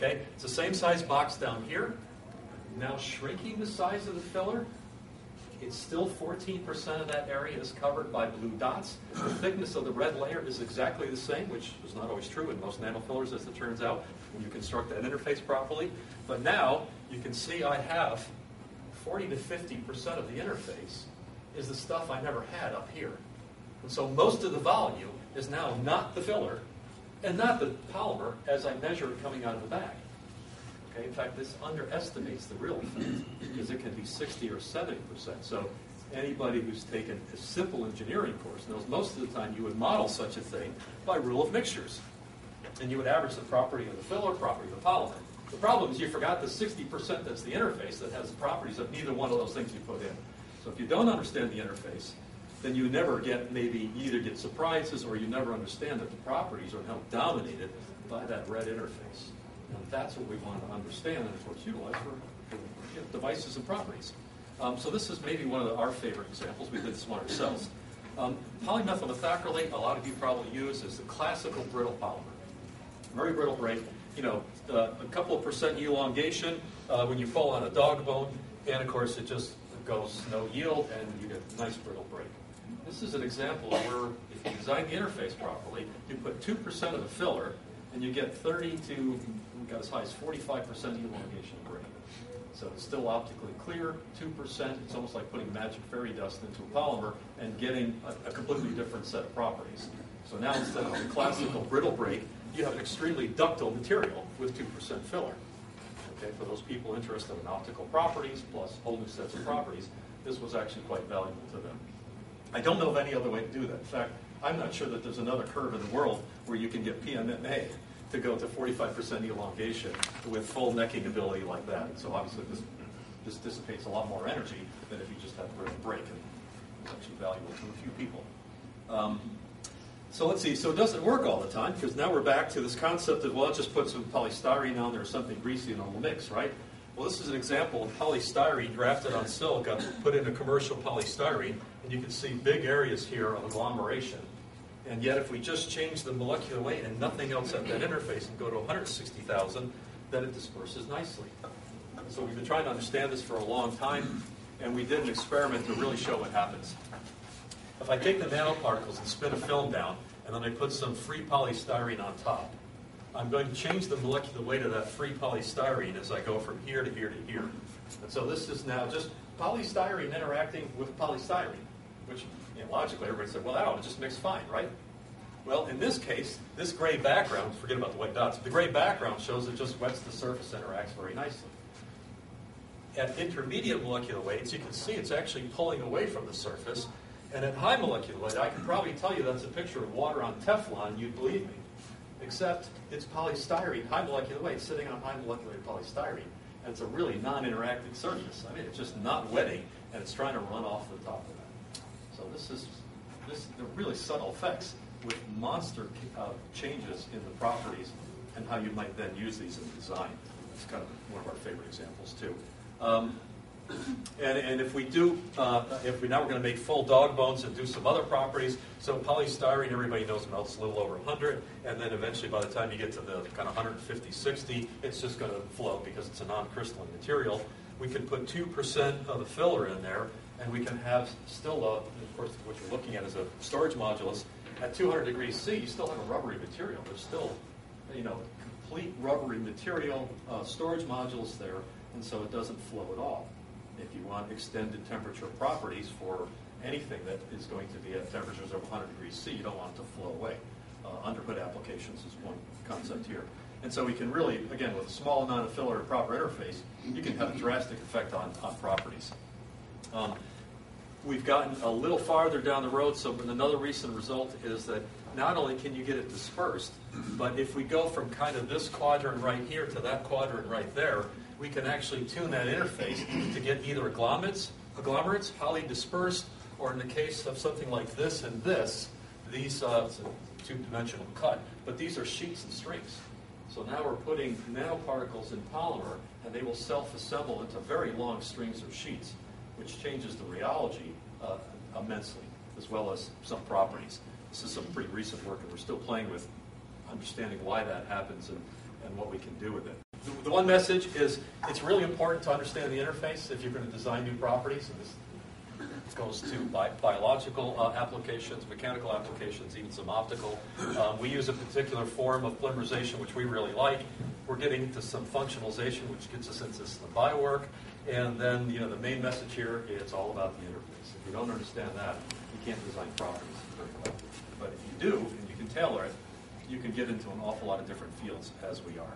Okay, it's the same size box down here. Now shrinking the size of the filler, it's still 14% of that area is covered by blue dots. The thickness of the red layer is exactly the same, which is not always true in most nanofillers, as it turns out, when you construct that interface properly. But now you can see I have 40 to 50% of the interface is the stuff I never had up here. And so most of the volume is now not the filler and not the polymer as I measure it coming out of the bag. Okay, in fact, this underestimates the real effect because it can be 60 or 70 percent. So anybody who's taken a simple engineering course knows most of the time you would model such a thing by rule of mixtures. And you would average the property of the filler, property of the polymer. The problem is you forgot the 60 percent that's the interface that has the properties of neither one of those things you put in. So if you don't understand the interface, then you never get maybe either get surprises or you never understand that the properties are now dominated by that red interface. And that's what we want to understand and, of course, utilize for, for devices and properties. Um, so this is maybe one of the, our favorite examples. We did this one ourselves. Um, polymethyl methacrylate, a lot of you probably use, is the classical brittle polymer. Very brittle break. You know, uh, a couple of percent elongation uh, when you fall on a dog bone, and of course it just goes no yield, and you get nice brittle break. This is an example where if you design the interface properly, you put 2% of the filler, and you get 30 to, got as high as 45% elongation break. So it's still optically clear, 2%. It's almost like putting magic fairy dust into a polymer and getting a, a completely different set of properties. So now instead of a classical brittle break, you have an extremely ductile material with 2% filler. Okay, for those people interested in optical properties plus whole new sets of properties, this was actually quite valuable to them. I don't know of any other way to do that. In fact, I'm not sure that there's another curve in the world where you can get PMMA to go to 45% elongation with full necking ability like that. So obviously this, this dissipates a lot more energy than if you just had a break. And it's actually valuable to a few people. Um, so let's see. So it doesn't work all the time because now we're back to this concept of, well, just put some polystyrene on there or something greasy and it'll mix, right? Well, this is an example of polystyrene drafted on silica, uh, put in a commercial polystyrene, and you can see big areas here of agglomeration. And yet, if we just change the molecular weight and nothing else at that interface and go to 160,000, then it disperses nicely. So we've been trying to understand this for a long time, and we did an experiment to really show what happens. If I take the nanoparticles and spin a film down, and then I put some free polystyrene on top, I'm going to change the molecular weight of that free polystyrene as I go from here to here to here. And so this is now just polystyrene interacting with polystyrene, which you know, logically everybody said, well, that ought to just mix fine, right? Well, in this case, this gray background, forget about the white dots, the gray background shows it just wets the surface, interacts very nicely. At intermediate molecular weights, you can see it's actually pulling away from the surface. And at high molecular weight, I can probably tell you that's a picture of water on Teflon, you'd believe me. Except it's polystyrene, high molecular weight, sitting on high molecular weight polystyrene. And it's a really non-interacting surface. I mean, it's just not wetting, and it's trying to run off the top of that. So this is this the really subtle effects with monster uh, changes in the properties and how you might then use these in design. It's kind of one of our favorite examples too. Um, and, and if we do, uh, if we now we're going to make full dog bones and do some other properties. So polystyrene, everybody knows melts a little over 100, and then eventually by the time you get to the kind of 150, 60, it's just going to flow because it's a non-crystalline material. We can put 2% of the filler in there, and we can have still, a, of course, what you're looking at is a storage modulus. At 200 degrees C, you still have a rubbery material. There's still, you know, complete rubbery material, uh, storage modulus there, and so it doesn't flow at all if you want extended temperature properties for anything that is going to be at temperatures of 100 degrees C, you don't want it to flow away. Uh, underhood applications is one concept here. And so we can really, again, with a small amount of filler and proper interface, you can have a drastic effect on, on properties. Um, we've gotten a little farther down the road, so another recent result is that not only can you get it dispersed, but if we go from kind of this quadrant right here to that quadrant right there, we can actually tune that interface to get either agglomerates, agglomerates, highly dispersed, or in the case of something like this and this, these, uh, two-dimensional cut, but these are sheets and strings. So now we're putting nanoparticles in polymer, and they will self-assemble into very long strings or sheets, which changes the rheology uh, immensely, as well as some properties. This is some pretty recent work, and we're still playing with understanding why that happens and, and what we can do with it. The one message is, it's really important to understand the interface if you're going to design new properties. And this goes to bi- biological uh, applications, mechanical applications, even some optical. Um, We use a particular form of polymerization, which we really like. We're getting into some functionalization, which gets us into some biowork. And then, you know, the main message here, it's all about the interface. If you don't understand that, you can't design properties very well. But if you do, and you can tailor it, you can get into an awful lot of different fields as we are.